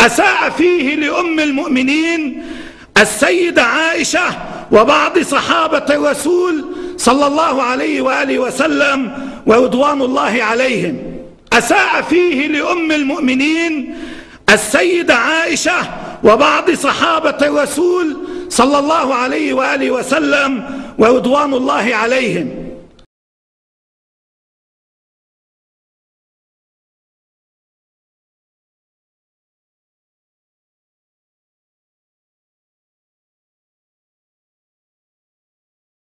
أساء فيه لأم المؤمنين السيدة عائشة وبعض صحابة الرسول صلى الله عليه وآله وسلم ورضوان الله عليهم. أساء فيه لأم المؤمنين السيدة عائشة وبعض صحابة الرسول صلى الله عليه وآله وسلم ورضوان الله عليهم.